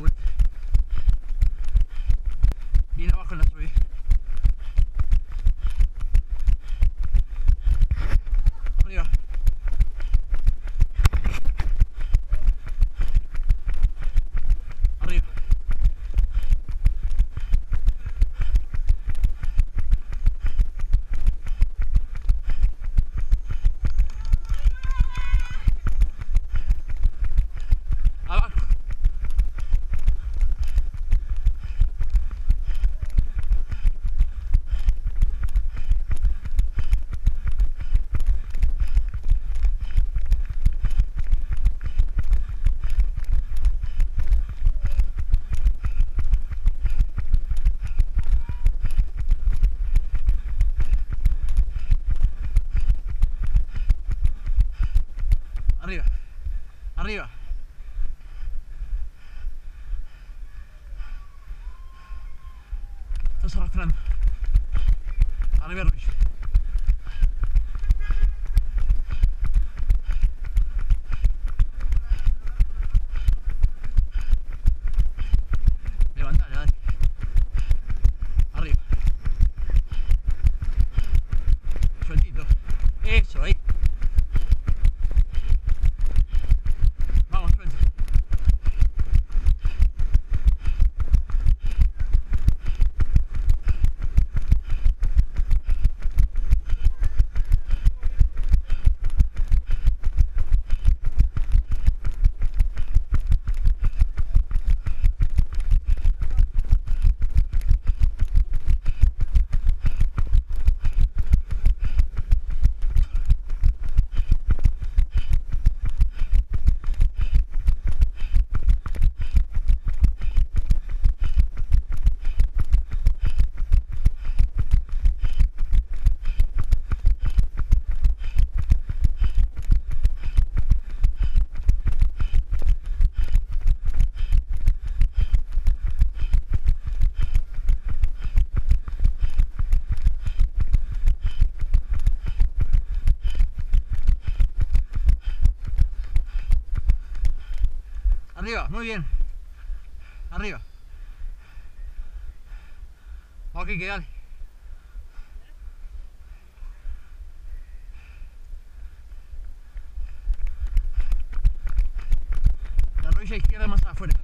with Zaten anı vermiş. muy bien. Arriba. Ok, que dale. La rodilla izquierda más afuera.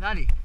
Dale.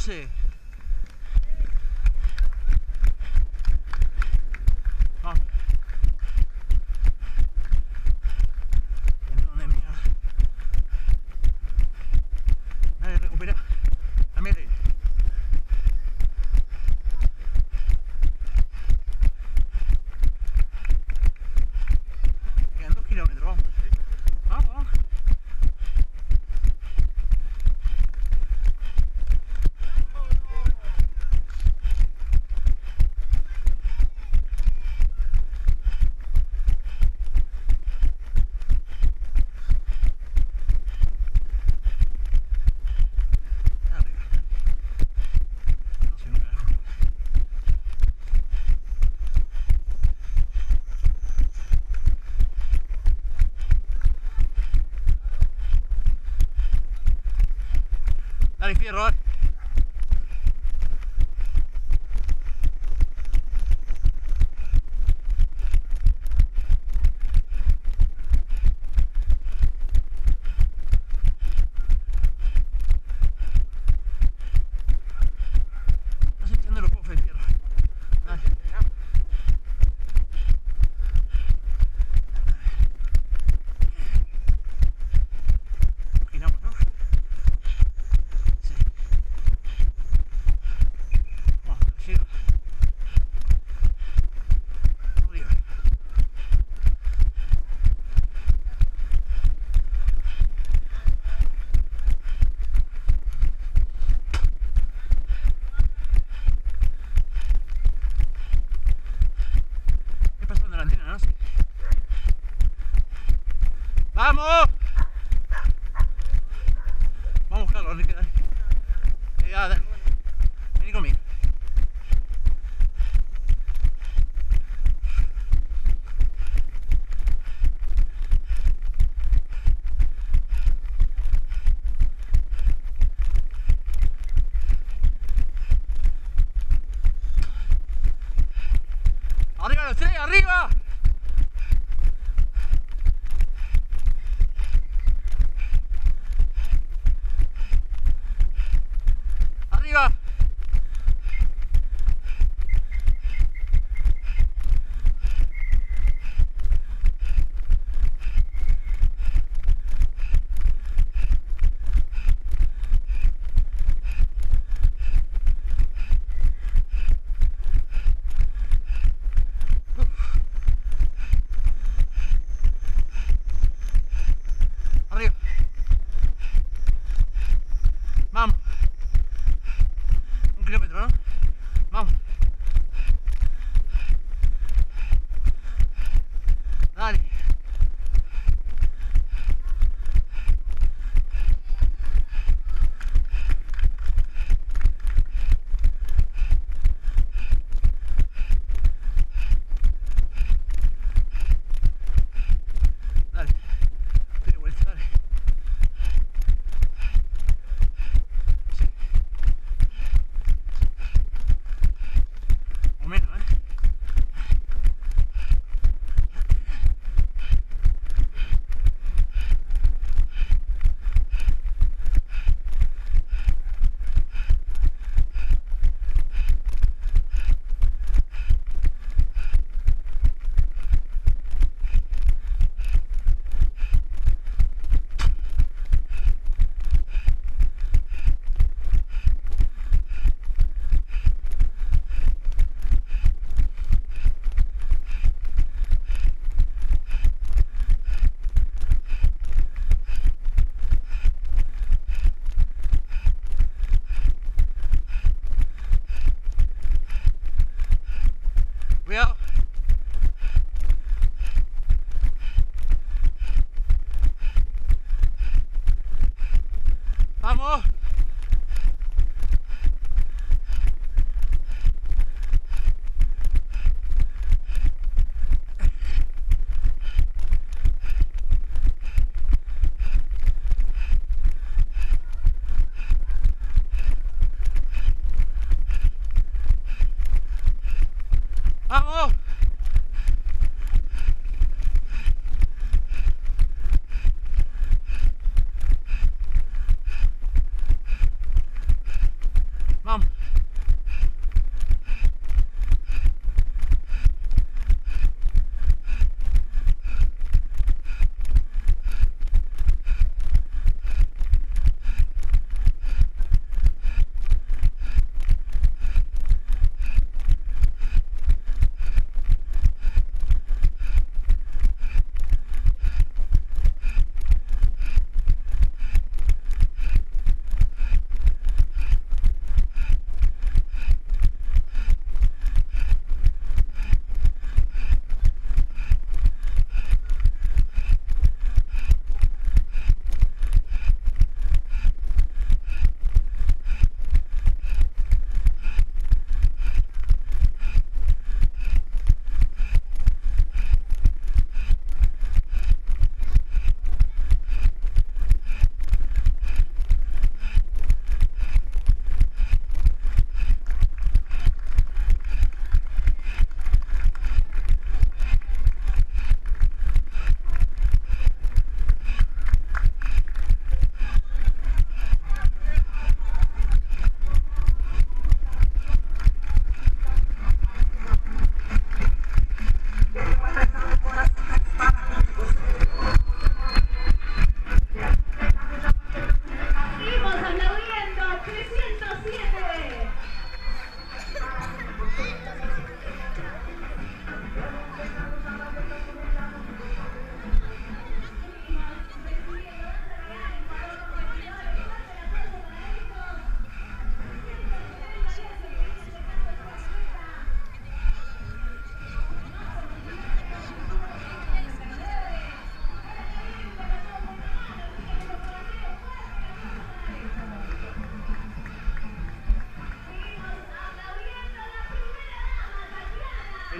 12. Dale, fierro, dale. Well,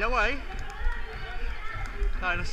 away. No,